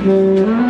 Mm-hmm.